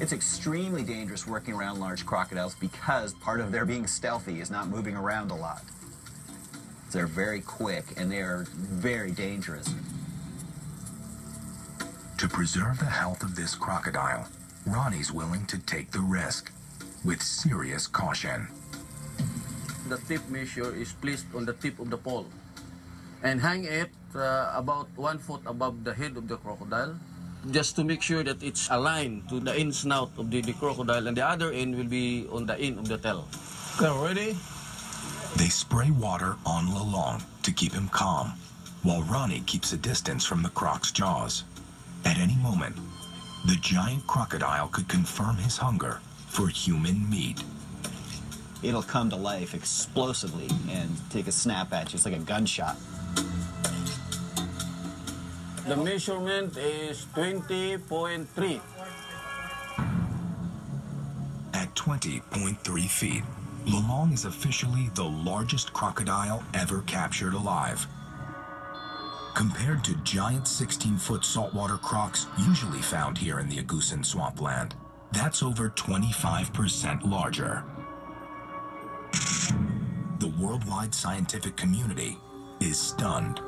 It's extremely dangerous working around large crocodiles because part of their being stealthy is not moving around a lot. They're very quick and they are very dangerous. To preserve the health of this crocodile, Ronnie's willing to take the risk with serious caution. The tip measure is placed on the tip of the pole and hang it uh, about one foot above the head of the crocodile just to make sure that it's aligned to the end snout of the, the crocodile and the other end will be on the end of the tail. Okay, ready? They spray water on Lolong to keep him calm, while Ronnie keeps a distance from the croc's jaws. At any moment, the giant crocodile could confirm his hunger for human meat. It'll come to life explosively and take a snap at you. It's like a gunshot. The measurement is 20.3. At 20.3 feet, Lolong is officially the largest crocodile ever captured alive. Compared to giant 16-foot saltwater crocs usually found here in the Agusan swampland, that's over 25% larger. The worldwide scientific community is stunned.